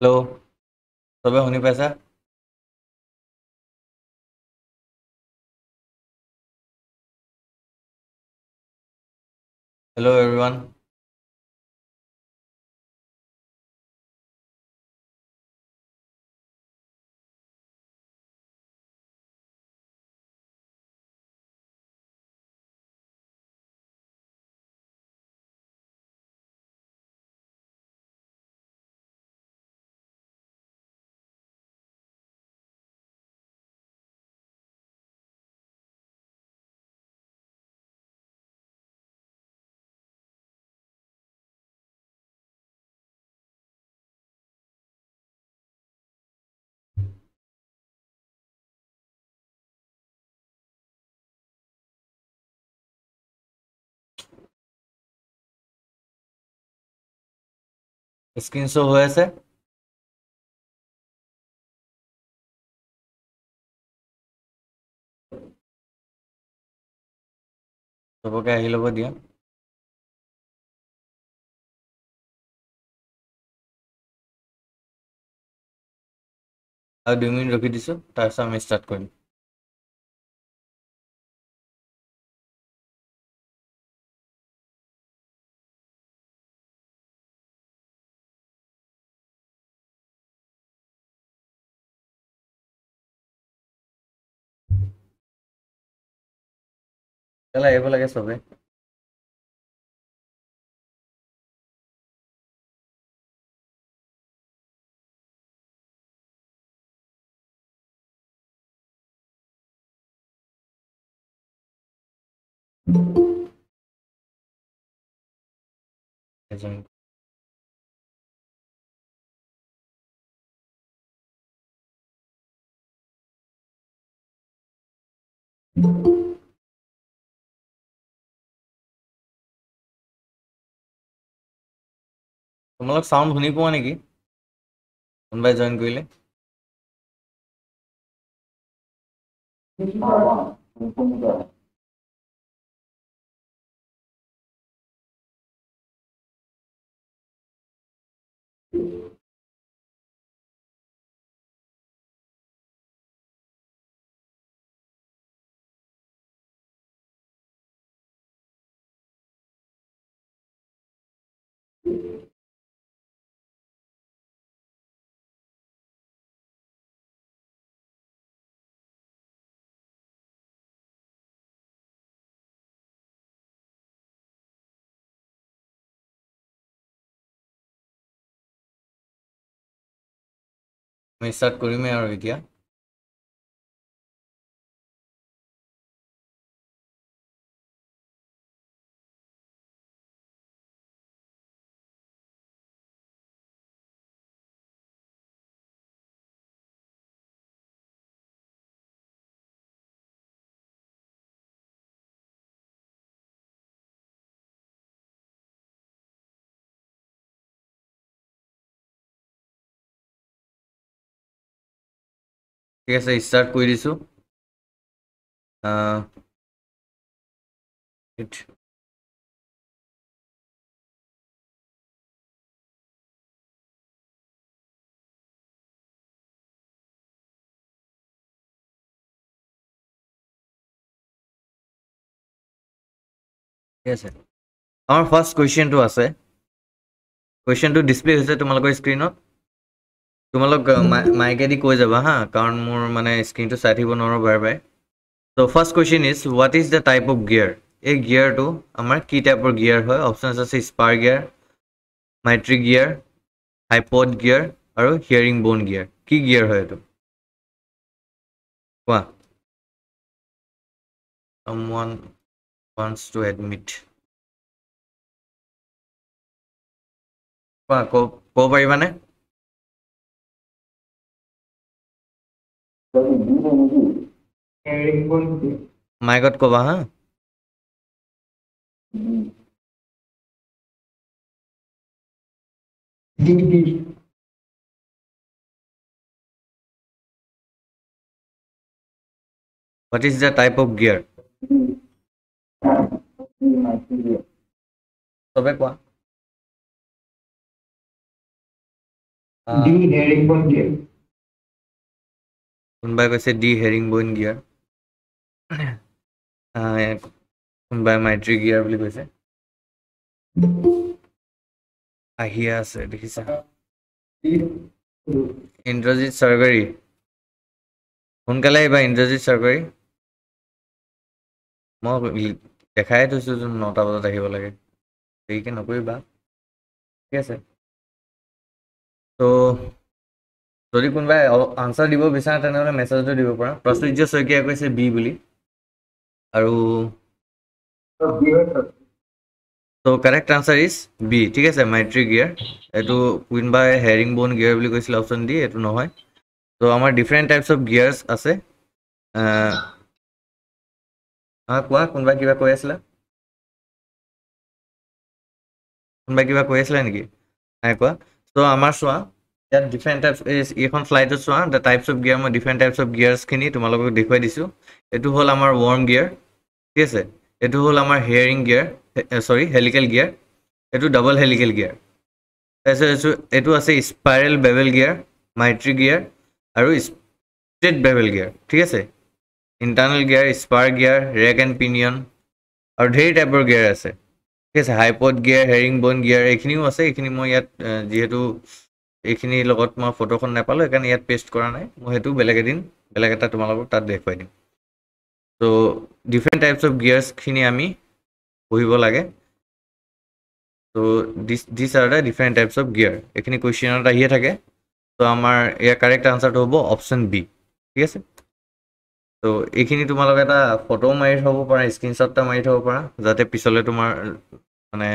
Hello চবে শুনি পাইছা হেল্ল' এভৰিৱান স্ক্ৰীন শ্ব' হৈ আছে চবকে আহি ল'ব দিয়া আৰু দুই মিনিট ৰখি দিছোঁ তাৰপিছত আমি ষ্টাৰ্ট কৰিম তেতিয়াহ'লে আহিব লাগে চবে এজন তোমালোক চাউণ্ড শুনি পোৱা নেকি কোনোবাই জইন কৰিলে আমি ষ্টাৰ্ট কৰিমেই আৰু এতিয়া ঠিক আছে ষ্টাৰ্ট কৰি দিছোঁ ঠিক আছে আমাৰ ফাৰ্ষ্ট কুৱেশ্যনটো আছে কুৱেশ্যনটো ডিছপ্লে হৈছে তোমালোকৰ স্ক্ৰীণত তোমালোক মাইকেদি কৈ যাবা হা কাৰণ মোৰ মানে স্ক্ৰীণটো চাই থাকিব নোৱাৰোঁ বাৰে বাৰে। ত' first question is what is the type of gear এই গিয়াৰটো আমাৰ কি টাইপৰ গিয়াৰ হয়? অপশ্যনছ আছে spur gear mitre gear hypoid gear আৰু হিয়াৰিং বন গিয়াৰ কি গিয়াৰ হয় এইটো? কোৱা। কোৱা ক'ব পাৰিবানে? মাইকত ক'বা হা what is the type of gear চবে কোৱা আহ, ডি হেৰিংবন গিয়েৰ কোনোবাই কৈছে ডি হেৰিং বইন গিয়াৰ। কোনোবাই মাইট্ৰি গিয়াৰ বুলি কৈছে। আহিয়ে আছে দেখিছা? ইন্দ্ৰজিৎ চৰকাৰী সোনকালে আহিবা ইন্দ্ৰজিৎ চৰকাৰী মই দেখাই থৈছোঁ যোন নটা বজাত আহিব লাগে। দেৰিকৈ নকৰিবা। ঠিক আছে। ত' যদি কোনোবাই আনচাৰ দিব বিচাৰে তেনেহ'লে মেছেজটো দিব পাৰা। প্ৰস্তুৰ্য শইকীয়াই কৈছে বি বুলি। আৰু ত' কাৰেক্ট আনচাৰ ইজ বি ঠিক আছে মাইট্ৰি গিয়াৰ এইটো কোনোবাই হেৰিং বন গিয়াৰ বুলি কৈছিলে অপশ্যন ডি এইটো নহয়। ত' আমাৰ ডিফাৰেণ্ট টাইপছ অফ গিয়াৰ্ছ আছে। কোৱা কোনোবাই কিবা কৈ আছিলা? কোনোবাই কিবা কৈ আছিলে নেকি? নাই কোৱা। ত' আমাৰ চোৱা ইয়াত ডিফাৰেণ্ট টাইপছ এইখন ফ্লাইটত চোৱা টাইপছ অফ গিয়াৰ মই ডিফাৰেণ্ট টাইপছ অফ গিয়াৰ্ছখিনি তোমালোকক দেখুৱাই দিছোঁ। এইটো হ'ল আমাৰ ৱাৰ্ম গিয়াৰ ঠিক আছে? এইটো হ'ল আমাৰ herring gear sorry helical gear এইটো ডাবল হেলিকেল গিয়াৰ তাৰপিছত এইটো এইটো আছে spiral bevel gear mitre gear আৰু ষ্ট্ৰেট বেবেল গিয়াৰ ঠিক আছে? Internal gear spur gear rack and pinion আৰু ঢেৰ টাইপৰ গিয়াৰ আছে। ঠিক আছে? হাইপড গিয়াৰ হেৰিং বন গিয়াৰ এইখিনিও আছে। এইখিনি মই ইয়াত যিহেতু এইখিনিৰ লগত মই ফটোখন নাপালোঁ সেইকাৰণে ইয়াত পেষ্ট কৰা নাই। মই সেইটো বেলেগ এদিন বেলেগ এটা তোমালোকক তাত দেখুৱাই দিম। ত' ডিফাৰেণ্ট টাইপছ অফ গিয়াৰ্ছখিনি আমি পঢ়িব লাগে। ত' this this are the different types of gear এইখিনি কুৱেশ্যনত আহিয়ে থাকে। ত' আমাৰ ইয়াৰ কাৰেক্ট আনচাৰটো হ'ব অপশ্যন বি ঠিক আছে? ত' এইখিনি তোমালোকে এটা ফটো মাৰি থ'ব পাৰা স্ক্ৰীনশ্বট এটা মাৰি থ'ব পাৰা যাতে পিছলৈ তোমাৰ মানে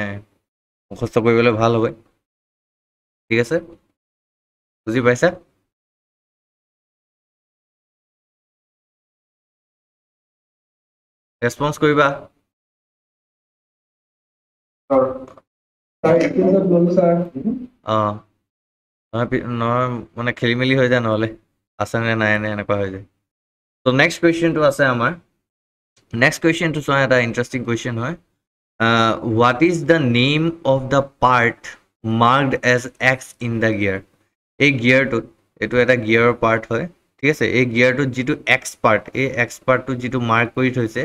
মুখস্থ কৰিবলৈ ভাল হয়। ঠিক আছে? বুজি পাইছা ৰেচপন্স কৰিবা অঁ নহয় মানে খেলি মেলি হৈ যায় নহ'লে আছেনে নাই নে এনেকুৱা হৈ যায় ত' নেক্সট কুৱেশ্যনটো আছে আমাৰ নেক্সট কুৱেশ্যনটো চোৱা এটা ইণ্টাৰেষ্টিং কুৱেশ্যন হয় what is the name of the part marked as X in the gear এই গিয়াৰটোত এইটো এটা গিয়াৰৰ পাৰ্ট হয় ঠিক আছে? এই গিয়াৰটোত যিটো এক্স পাৰ্ট এই এক্স পাৰ্টটো যিটো মাৰ্ক কৰি থৈছে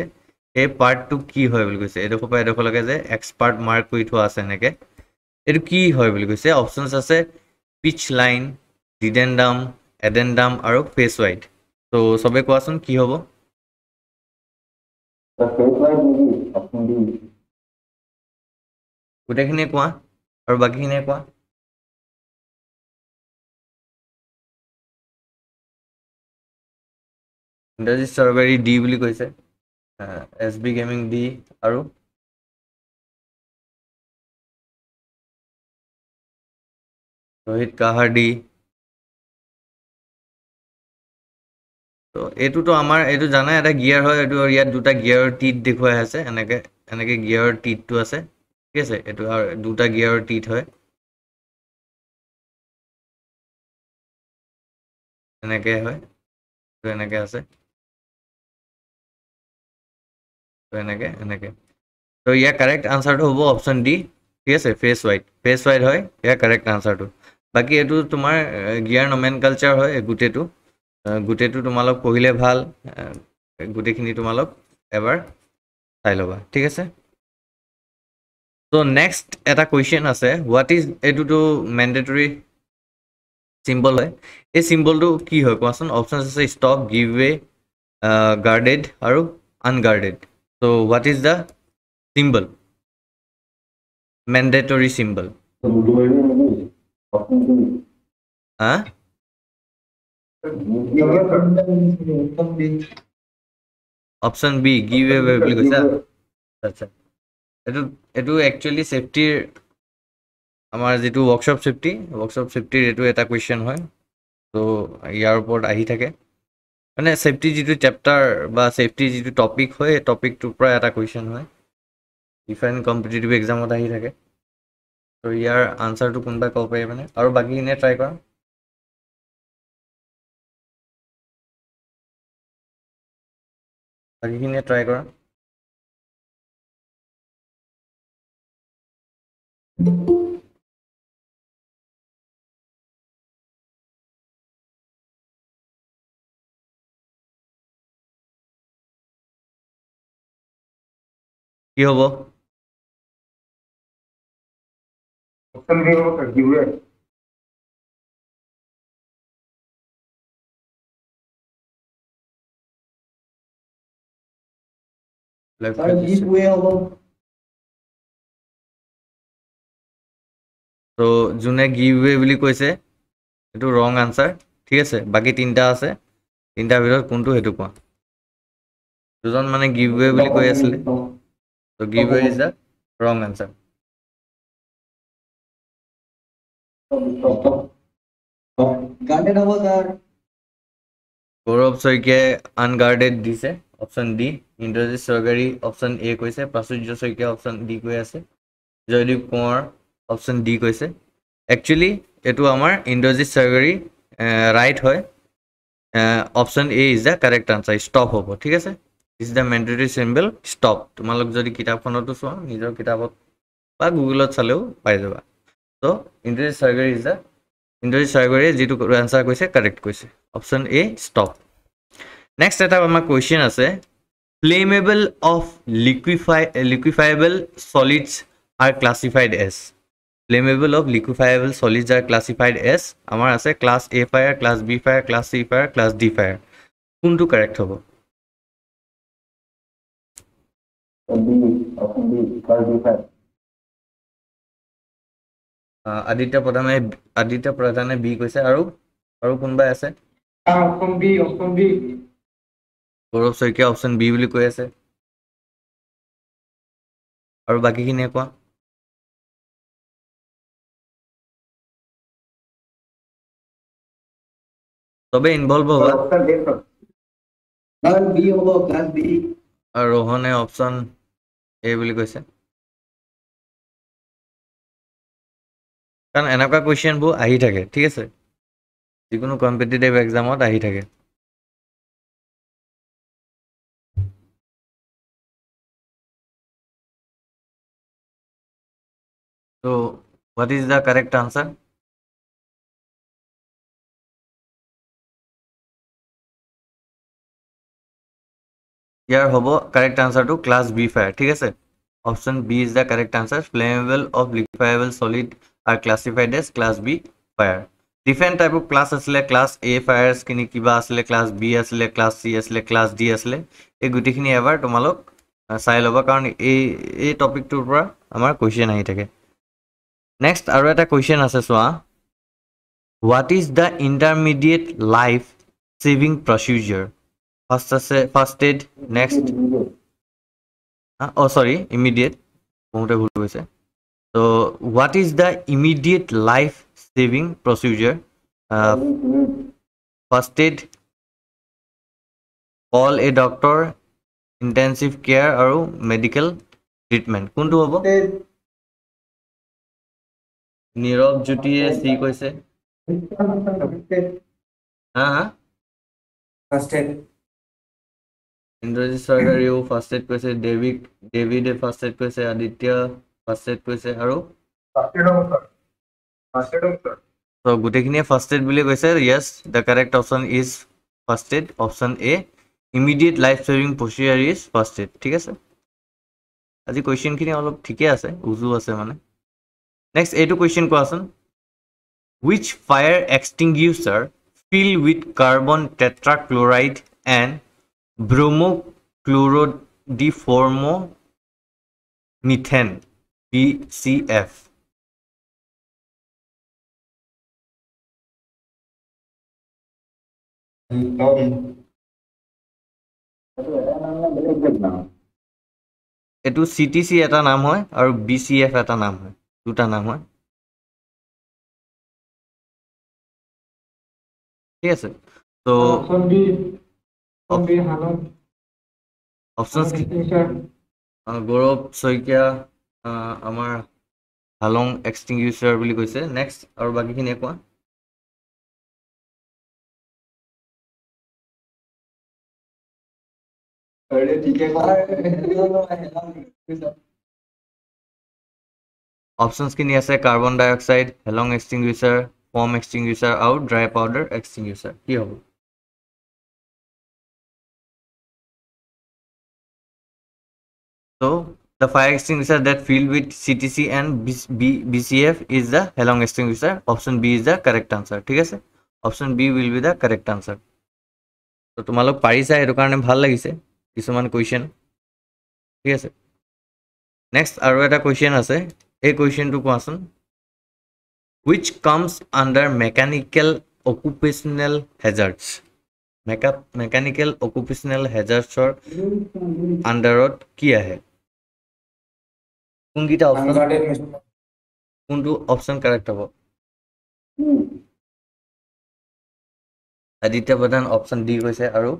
সেই পাৰ্টটো কি হয় বুলি কৈছে? এডোখৰ পৰা এডোখৰলৈকে যে এক্স পাৰ্ট মাৰ্ক কৰি থোৱা আছে এনেকৈ এইটো কি হয় বুলি কৈছে? অপশ্যনছ আছে পিচ লাইন ডিডেণ্ডাম এডেণ্ডাম আৰু ফেচ ৱাইড ত' চবে কোৱাচোন কি হ'ব? গোটেইখিনিয়ে কোৱা আৰু বাকীখিনিয়ে কোৱা? ইন্দ্ৰজিৎ চৰকাৰী ডি বুলি কৈছে এছ বি গেমিং ডি আৰু ৰোহিত কাহাৰ ডি। ত' এইটোতো আমাৰ এইটো জানাই এটা গিয়াৰ হয় এইটো ইয়াত দুটা গিয়াৰৰ টিত দেখুৱাই আছে এনেকৈ এনেকৈ গিয়াৰৰ টিতটো আছে ঠিক আছে এইটো আৰু দুটা গিয়াৰৰ টিত হয়। এনেকৈ হয় এনেকৈ আছে। এনেকৈ এনেকৈ। তো ইয়াৰ কাৰেক্ট আনচাৰটো হ'ব অপশ্যন ডি ঠিক আছে ফেচ ৱাইড ফেচ ৱাইড হয় ইয়াৰ কাৰেক্ট আনচাৰটো বাকী এইটো তোমাৰ গিয়াৰ নমেন কালচাৰ হয় গোটেইটো। গোটেইটো তোমালোক পঢ়িলে ভাল গোটেইখিনি তোমালোক এবাৰ চাই ল'বা ঠিক আছে? ত' নেক্সট এটা কুৱেশ্যন আছে হোৱাট ইজ এইটোতো মেণ্ডেটৰী চিম্বল হয়। এই চিম্বলটো কি হয়? কোৱাচোন অপশ্যন আছে ষ্টপ গিভ ৱে গাৰ্ডেড আৰু unguarded to what is the symbol mandatory symbol হা অপশ্যন বি ৱে বুলি কৈছা আচ্ছা এইটো এইটো একচুৱেলি ছেফটিৰ আমাৰ যিটো ৱৰ্কশ্বপ ছেফটি ৱৰ্কশ্বপ ছেফটিৰ এইটো এটা কুৱেশ্যন হয়। ত' ইয়াৰ ওপৰত আহি থাকে। মানে ছেফটি যিটো চেপ্টাৰ বা ছেফটিৰ যিটো টপিক হয় সেই টপিকটোৰ পৰা এটা কুৱেশ্যন হয়। ডিফাৰেণ্ট কম্পিটিটিভ এক্সামত আহি থাকে। ত' ইয়াৰ আনচাৰটো কোনোবাই ক'ব পাৰি মানে আৰু বাকীখিনিয়ে ট্ৰাই কৰা। বাকীখিনিয়ে ট্ৰাই কৰা। কি হ'ব way হ'ব তো যোনে গিভ ৱে বুলি কৈছে সেইটো ৰং আনচাৰ ঠিক আছে? বাকী তিনিটা আছে তিনিটাৰ ভিতৰত কোনটো সেইটো কোৱা? দুজন মানে গিভ ৱে বুলি কৈ আছিলে। তো give way is the wrong answer garden হ'ব ছাৰ গৌৰৱ শইকীয়াই আনগাৰ্ডেড দিছে অপশ্যন ডি ইন্দ্ৰজিৎ চৰকাৰী অপশ্যন এ কৈছে প্ৰাচুৰ্য শইকীয়া অপশ্যন ডি কৈ আছে জয়দীপ কোঁৱৰ অপশ্যন ডি কৈছে একচুৱেলি এইটো আমাৰ ইন্দ্ৰজিৎ চৰকাৰী ৰাইট হয় option A is the correct answer stop হ'ব ঠিক আছে is the mandatory symbol stop তোমালোক যদি কিতাপখনতো চোৱা নিজৰ কিতাপত বা গুগলত চালেও পাই যাবা। ত' ইন্দ্ৰজিৎ চৰকাৰী ইজ দ্য ইন্দ্ৰজিৎ চৰকাৰীয়ে যিটো এনচাৰ কৈছে কাৰেক্ট কৈছে। অপশ্যন এ ষ্টপ নেক্সট এটা আমাৰ কুৱেশ্যন আছে। Flammable of liquefy liquefiable solids are classified as flammable of liquefiable solids are classified as আমাৰ আছে class A fire class B fire class C fire class D fire কোনটো correct হ'ব? আদিত্য প্ৰধানে আদিত্য প্ৰধানে B কৈছে আৰু আৰু কোনোবাই আছে। গৌৰৱ শইকীয়া অপশ্যন বি বুলি কৈ আছে। আৰু বাকীখিনিয়ে কোৱা? চবে ইনভলভ হ'বা। ৰোহনে অপশ্যন এ বুলি কৈছে। কাৰণ এনেকুৱা কুৱেশ্যনবোৰ আহি থাকে ঠিক আছে? যিকোনো কম্পিটিটিভ এক্সামত আহি থাকে। ত' what is the correct answer ইয়াৰ হ'ব কাৰেক্ট আনচাৰটো ক্লাছ বি ফায়াৰ ঠিক আছে option B is the correct answer flammable of liquefiable solid are classified as class B fire different type of class আছিলে ক্লাছ এ ফায়াৰ্ছখিনি কিবা আছিলে class B আছিলে class C আছিলে ক্লাছ ডি আছিলে এই গোটেইখিনি এবাৰ তোমালোক চাই ল'বা কাৰণ এই এই টপিকটোৰ পৰা আমাৰ কুৱেশ্যন আহি থাকে। নেক্সট আৰু এটা কুৱেশ্যন আছে চোৱা। What is the intermediate life saving procedure first আছে ফাৰ্ষ্ট এড নেক্সট অঁ চৰি ইমিডিয়েট বহুতে ভুল কৈছে ত' what is the immediate life saving procedure first aid call a doctor intensive care আৰু মেডিকেল ট্ৰিটমেণ্ট কোনটো হ'ব? নীৰৱ জ্যোতিয়ে চি কৈছে। হা হা? ইন্দ্ৰজিৎ চৰকাৰীয়েও ফাৰ্ষ্ট এড কৈছে ডেভিড ডেভিডে ফাৰ্ষ্ট এড কৈছে আদিত্য ফাৰ্ষ্ট এড কৈছে আৰু গোটেইখিনিয়ে ফাৰ্ষ্ট এড বুলি কৈছে yes the correct option is first aid option A immediate life saving procedure is first aid ঠিক আছে? আজি কুৱেশ্যনখিনি অলপ ঠিকে আছে উজু আছে মানে। নেক্সট এইটো কুৱেশ্যন কোৱাচোন। Which fire extinguisher fill with carbon tetrachloride and bromochlorodifluoromethane B C F এইটো চি টি চি এটা নাম হয় আৰু বি চি এফ এটা নাম হয়। দুটা নাম হয়। ঠিক আছে। ত' Sir। গৌৰৱ শইকীয়া আমাৰ হালং এক্সটিংগুইচাৰ বুলি কৈছে। নেক্সট আৰু বাকীখিনিয়ে কোৱা অপশ্যনছখিনি আছে carbon dioxide halon extinguisher foam extinguisher আৰু ড্ৰাই পাউডাৰ এক্সটিংগুইচাৰ কি হ'ব? the fire extinguisher that filled with ctc and B- B- bcf is the halong extinguisher option b is the correct answer ঠিক আছে option b will be the correct answer তো তোমালোক পাৰিছা সেইটো কাৰণে ভাল লাগিছে কিছুমান কুৱেশ্যন ঠিক আছে নেক্সট আৰু এটা কুৱেশ্যন আছে এই কুৱেশ্যনটো কোৱাচোন which comes under mechanical occupational hazards makeup mechanical অকুপেশ্যনেল হেজাৰ্ডছৰ আণ্ডাৰত কি আহে কোনকেইটা অপশ্যন. কোনটো অপশ্যন কাৰেক্ট হ'ব? আদিত্য প্ৰধান অপশ্যন ডি কৈছে আৰু?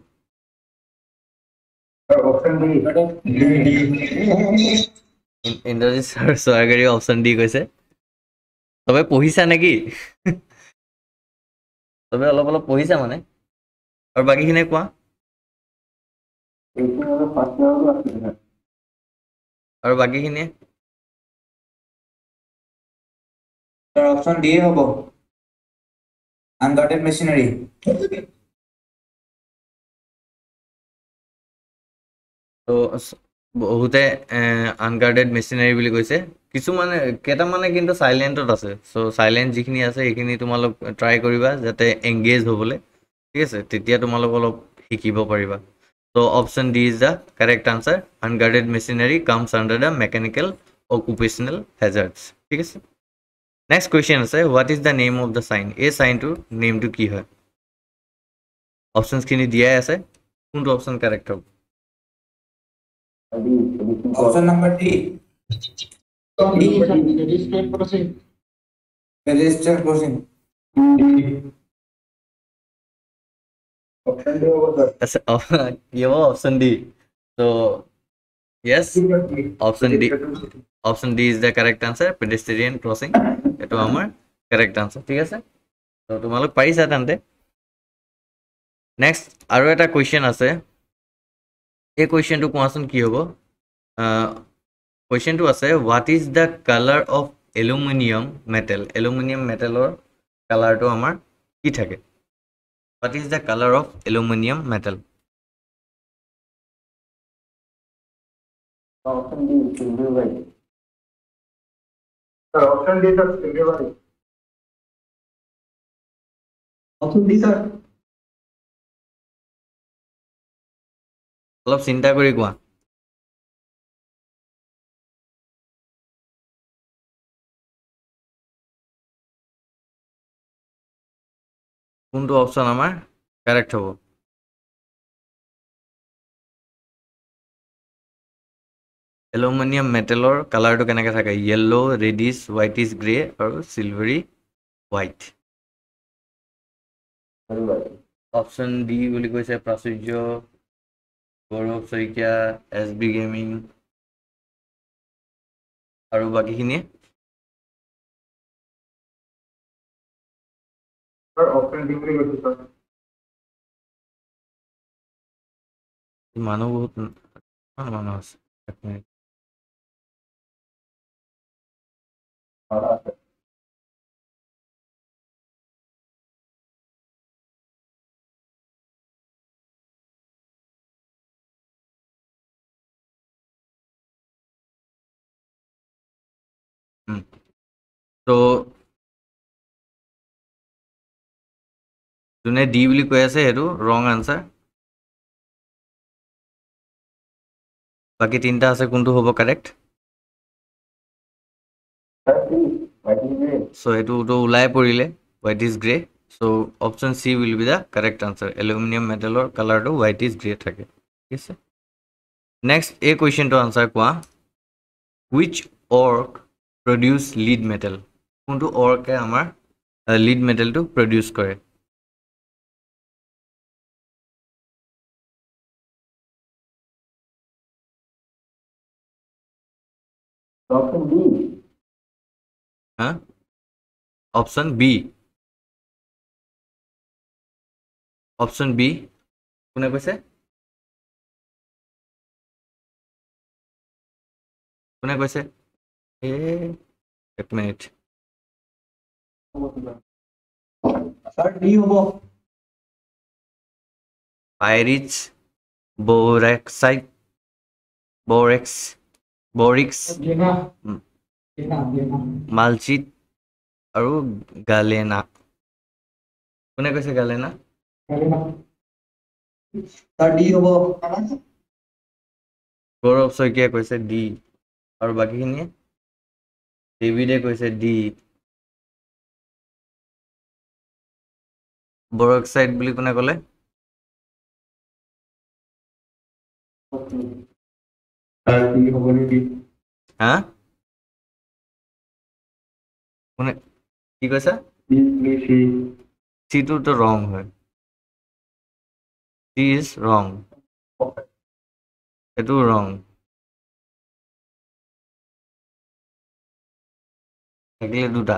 ইন্দ্ৰজিৎ ছাৰ চৰাইগাৰী অপশ্যন ডি কৈছে চবে পঢ়িছা নেকি? চবে অলপ অলপ পঢ়িছা মানে? আৰু বাকীখিনিয়ে কোৱা? আৰু বাকীখিনিয়ে? Sir, option D হ'ব। Unguarded machinery. চ- বহুতে আনগাৰ্ডেড মেচিনাৰী বুলি কৈছে। কিছুমানে কেইটামানে কিন্তু চাইলেণ্টত আছে। চ' চাইলেণ্ট যিখিনি আছে সেইখিনি তোমালোক ট্ৰাই কৰিবা যাতে এংগেজ হ'বলৈ। ঠিক আছে? তেতিয়া তোমালোক অলপ শিকিব পাৰিবা। ত' option D is the correct answer unguarded machinery comes under the mechanical occupational hazards ঠিক আছে? নেক্সট কুৱেশ্যন আছে what is the name of the sign এই চাইনটোৰ নেমটো কি হয় অপশ্যনছখিনি দিয়াই আছে কোনটো অপশ্যন কাৰেক্ট হ'ব Option number D, ৰেজিষ্ট্ৰেট crossing pedestrian crossing. Option D হ'ব স্যার That's কি হ'ব option D to yes option D option D is the correct answer pedestrian crossing এইটো আমাৰ কাৰেক্ট আনচাৰ ঠিক আছে? ত' তোমালোক পাৰিছা তেন্তে। নেক্সট আৰু এটা কুৱেশ্যন আছে। এই কুৱেশ্যনটো কোৱাচোন কি হ'ব? কুৱেশ্যনটো আছে what is the colour of aluminium metal aluminium মেটেলৰ কালাৰটো আমাৰ কি থাকে? What is the colour of aluminium metal option D sir silver white Option D, sir. অলপ চিন্তা কৰি কোৱা। কোনটো অপশ্যন আমাৰ কাৰেক্ট হ'ব? এলুমিনিয়াম মেটেলৰ কালাৰটো কেনেকৈ থাকে? য়েল্ল' ৰেডিছ হোৱাইটিছ গ্ৰে আৰু চিলভাৰী হোৱাইট অপশ্যন ডি বুলি কৈছে Prachurjya Gaurav Saikia S B gaming আৰু বাকীখিনিয়ে। মানুহ বহুত মানুহ আছে। এক মিনিট ত' যোনে ডি বুলি কৈ আছে সেইটো ৰং আনচাৰ বাকী তিনিটা আছে কোনটো হ'ব কাৰেক্ট চ' সেইটোতো ওলাই পৰিলে whitish grey so' option C will be the correct answer aluminium মেটেলৰ কালাৰটো হোৱাইট ইজ গ্ৰে থাকে ঠিক আছে নেক্সট এই কুৱেশ্যনটো আনচাৰ কোৱা which ore produce lead metal কোনটো অৰ্কে আমাৰ লিড মেটেলটো প্ৰডিউচ কৰে Option B. হা অপশ্যন বি অপশ্যন বি কোনে কৈছে কোনে কৈছে এ এক মিনিট Sir, D হ'ব পাইৰিচ বৌৰেক্সাইড বৌৰেক্স বৰিক্স মালচিত আৰু গালেনা। কোনে কৈছে গালেনা। গৌৰৱ শইকীয়াই কৈছে ডি। আৰু বাকীখিনিয়ে? ডেভিডে কৈছে ডি। বৰক্সাইড বুলি কোনে ক'লে? হা? কোনে কি কৈছা. চিটোতো ৰং হয়। চি ইজ ৰং এইটো ৰং থাকিলে দুটা।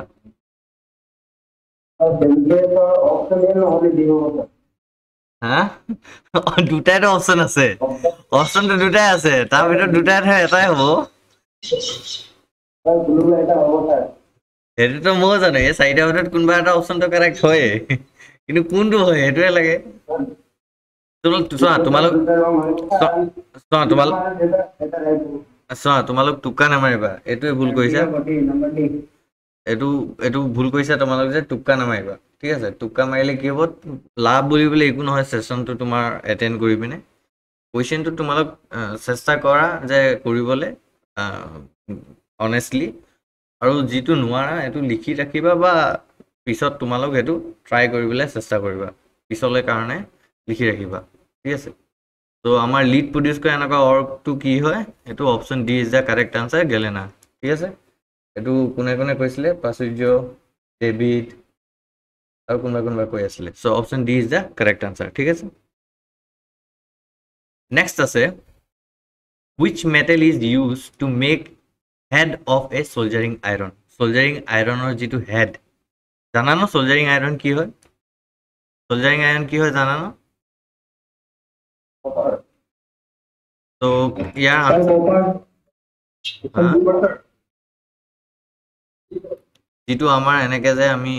দুটাইতো অপশ্যন আছে। অপশ্যনটো দুটাই আছে। তাৰ ভিতৰত দুটাই এটাই হ'ব। সেইটোতো ময়ো জানো এই চাৰিটাৰ ভিতৰত কোনোবা এটা অপশ্যনটো কাৰেক্ট হয়ে কিন্তু কোনটো হয় সেইটোৱে লাগে চোৱা তোমালোক। চোৱা তোমালোক। চোৱা তোমালোক টোকা নামাৰিবা এইটোৱে ভুল কৰিছা. এইটো এইটো ভুল কৰিছা তোমালোক যে টোক্কা নামাৰিবা ঠিক আছে টোক্কা মাৰিলে কি হ'ব লাভ বুলিবলৈ একো নহয় ছেশ্যনটো তোমাৰ এটেণ্ড কৰি পিনে কুৱেশ্যনটো তোমালোক চেষ্টা কৰা যে কৰিবলৈ অনেষ্টলি আৰু যিটো নোৱাৰা সেইটো লিখি ৰাখিবা বা পিছত তোমালোক সেইটো ট্ৰাই কৰিবলৈ চেষ্টা কৰিবা। পিছলৈ কাৰণে লিখি ৰাখিবা। ঠিক আছে? ত' আমাৰ লিড প্ৰডিউচ কৰা এনেকুৱা ৱৰ্কটো কি হয় সেইটো option D is the correct answer galena ঠিক আছে? এইটো কোনে কোনে কৈছিলে? প্ৰাচুৰ্য ডেভিড আৰু কোনোবা কোনোবা কৈ আছিলে। So' option D is the correct answer ঠিক আছে? নেক্সট আছে which metal is use to make head of a soldering iron soldering আইৰণৰ যিটো হেড জানা ন চলজাৰিং আইৰণ কি হয়? চলজাৰিং আইৰণ কি হয় জানা ন ত' ইয়াৰ. যিটো আমাৰ এনেকে যে আমি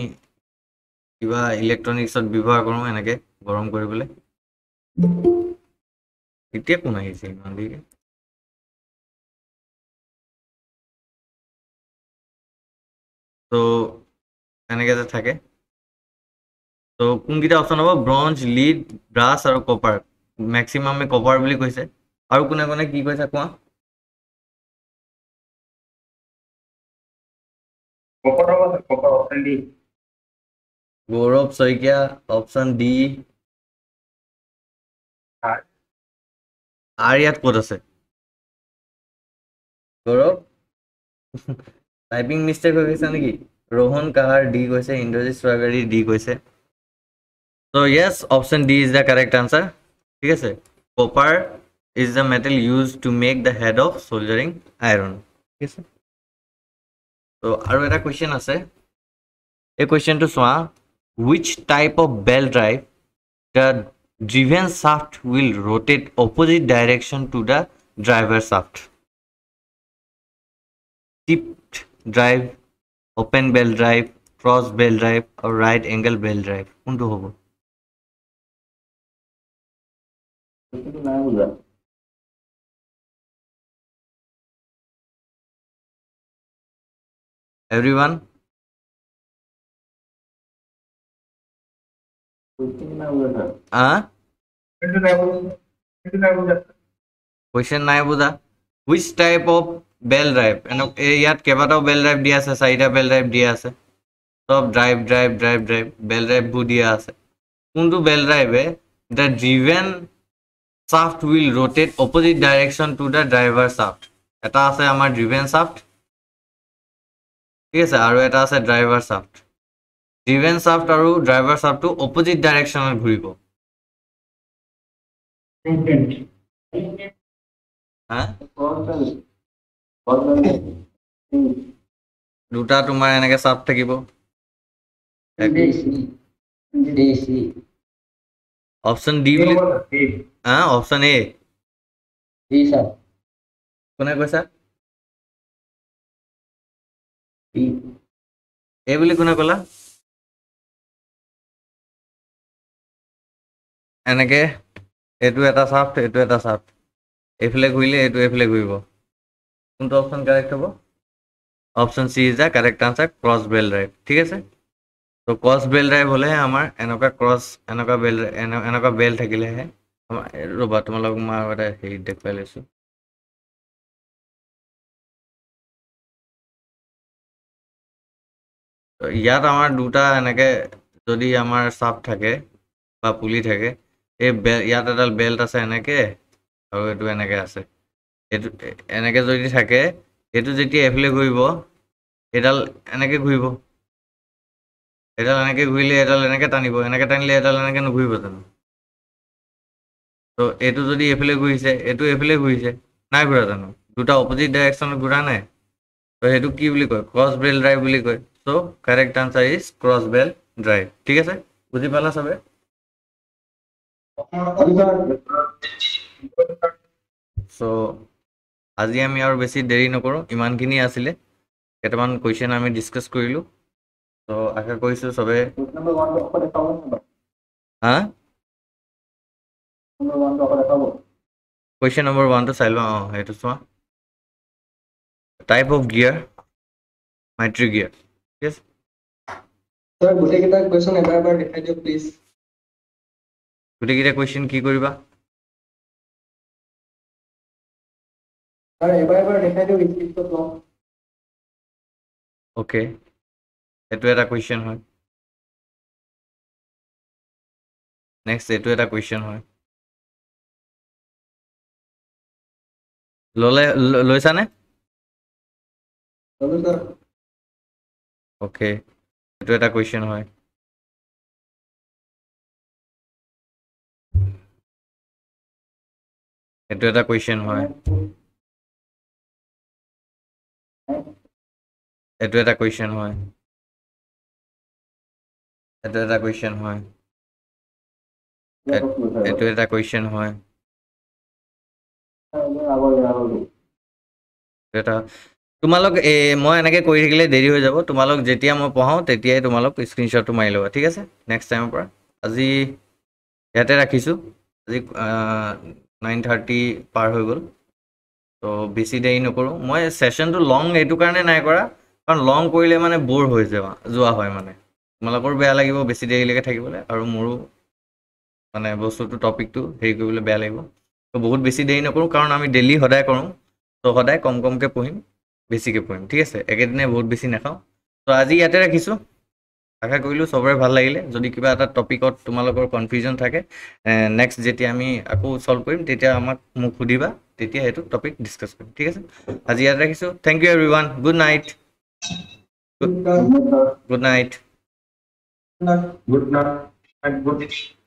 কিবা ইলেক্ট্ৰনিক্সত ব্যৱহাৰ কৰোঁ এনেকে গৰম কৰিবলৈ। এতিয়া কোন আহিছে ইমান দেৰিকে? ত' এনেকে যে থাকে। ত' কোনকেইটা অপশ্যন হ'ব? ব্ৰঞ্জ লিড ব্ৰাছ আৰু কপাৰ মেক্সিমামে কপাৰ বুলি কৈছে। আৰু কোনে কোনে কি কৈছে কোৱা. Gaurav Saikia option D. R ইয়াত ক'ত আছে? গৌৰৱ টাইপিং মিষ্টেক হৈ গৈছে নেকি? ৰোহন কাহাৰ ডি কৈছে ইন্দ্ৰজিৎ স্বাগৰী ডি কৈছে ত' yes option D is the correct answer ঠিক আছে? Copper is the metal use to make the head of soldering iron ঠিক আছে? ত' আৰু এটা কুৱেশ্যন আছে। এই কুৱেশ্যনটো চোৱা। Which type of bell drive the driven shaft will rotate opposite direction to the driver shaft? Tipped drive open bell drive cross bell drive or right angle bell drive কোনটো হ'ব বস্তুটো নাই বুজা। everyone বস্তুটো নাই বুজা, sir. আহ Into the into the question নাই বুজা which type of এনে এই ইয়াত কেইবাটাও বেল ড্ৰাইভ দিয়া আছে চাৰিটা বেল ড্ৰাইভ দিয়া আছে। চব drive drive drive drive belt ড্ৰাইভবোৰ দিয়া আছে। কোনটো belt ড্ৰাইভে the driven shaft will rotate opposite direction to the driver shaft এটা আছে আমাৰ ড্ৰিভেন চাফ্ট ঠিক আছে আৰু এটা আছে ড্ৰাইভাৰ চাফ্ট ড্ৰিভেন চাফ্ট আৰু ড্ৰাইভাৰ চাফ্টটো অপজিট ডাইৰেকশ্যনত ঘূৰিব। হা? দুটা তোমাৰ এনেকে চাফ্ট থাকিব. অপশ্যন ডি বুলি. হা অপশ্যন এ. কোনে কৈছা. এই বুলি কোনে ক'লা এনেকে এইটো এটা চাফ্ট এইটো এটা চাফ্ট এইফালে ঘূৰিলে এইটো এইফালে ঘূৰিব কোনটো অপশ্যন কাৰেক্ট হ'ব? Option C is the correct answer cross belt drive ঠিক আছে? ত' ক্ৰছ বেল ড্ৰাইভ হ'লেহে আমাৰ এনেকুৱা ক্ৰছ এনেকুৱা বেল এনে- এনেকুৱা বেল থাকিলেহে আমাৰ ৰ'বা তোমালোকক মই এটা হেৰি দেখুৱাই লৈছোঁ। ইয়াত আমাৰ দুটা এনেকে যদি আমাৰ চাপ থাকে বা পুলি থাকে এই বেল ইয়াত এডাল বেল্ট আছে এনেকে আৰু এইটো এনেকে আছে। এইটো এনেকে যদি থাকে এইটো যেতিয়া এইফালে ঘূৰিব এইডাল এনেকে ঘূৰিব। এডাল এনেকে ঘূৰিলে এডাল এনেকে টানিব এনেকে টানিলে এডাল এনেকে নুঘূৰিব জানো? ত' এইটো যদি এইফালে ঘূৰিছে এইটো এইফালে ঘূৰিছে নাই ঘূৰা জানো? দুটা অপজিট ডাইৰেকশ্যনত ঘূৰা নাই? ত' সেইটো কি বুলি কয়? ক্ৰছ বেল ড্ৰাইভ বুলি কয়। So' correct answer is cross bell drive ঠিক আছে? বুজি পালা চবে? চ' আজি আমি আৰু বেছি দেৰি নকৰোঁ ইমানখিনি আছিলে। কেইটামান কুৱেশ্যন আমি ডিছকাছ কৰিলোঁ। ত' আশা কৰিছোঁ চবে? হা? কুৱেশ্যন নম্বৰ ওৱানটো চাই লোৱা অঁ সেইটো চোৱা। Type of gear mitre gear ঠিক আছে? গোটেইকেইটা কুৱেশ্যন এবাৰ এবাৰ দেখাই দিয়ক প্লিজ গোটেইকেইটা কুৱেশ্যন কি কৰিবা? ছাৰ এবাৰ এবাৰ দেখাই দিয়ক স্ক্ৰীনশ্বট লওঁ অ'কে এইটো এটা কুৱেশ্যন হয় নেক্সট এইটো এটা কুৱেশ্যন হয় ল'লে লৈছানে অ'কে এইটো এটা কুৱেশ্যন হয় এইটো এটা কুৱেশ্যন হয় এইটো এটা কুৱেশ্যন হয়। এইটো এটা কুৱেশ্যন হয়। এইটো এটা কুৱেশ্যন হয়। এটা তোমালোক এ মই এনেকৈ কৰি থাকিলে দেৰি হৈ যাব। তোমালোক যেতিয়া মই পঢ়াওঁ তেতিয়াই তোমালোক স্ক্ৰীনশ্বটটো মাৰি ল'বা ঠিক আছে? নেক্সট টাইমৰ পৰা। আজি ইয়াতে ৰাখিছোঁ। আজি নাইন থাৰ্টি পাৰ হৈ গ'ল। ত' বেছি দেৰি নকৰোঁ। মই ছেশ্যনটো লং এইটো কাৰণে নাই কৰা। কাৰণ লং কৰিলে মানে ব'ৰ হৈ যোৱা যোৱা হয় মানে। তোমালোকৰ বেয়া লাগিব বেছি দেৰিলৈকে থাকিবলৈ আৰু মোৰো মানে বস্তুটো টপিকটো হেৰি কৰিবলৈ বেয়া লাগিব। ত' বহুত বেছি দেৰি নকৰোঁ কাৰণ আমি ডেইলি সদায় কৰোঁ। ত' সদায় কম কমকৈ পঢ়িম বেছিকৈ পঢ়িম ঠিক আছে? একেদিনাই বহুত বেছি নাখাওঁ। ত' আজি ইয়াতে ৰাখিছোঁ। আশা কৰিলোঁ চবৰে ভাল লাগিলে। যদি কিবা এটা টপিকত তোমালোকৰ কনফিউজন থাকে নেক্সট যেতিয়া আমি আকৌ চল্ভ কৰিম তেতিয়া আমাক মোক সুধিবা তেতিয়া সেইটো টপিক ডিছকাছ কৰিম ঠিক আছে? আজি ইয়াত ৰাখিছোঁ। Thank you everyone good night Good, good night. Good night. Good night. Good night.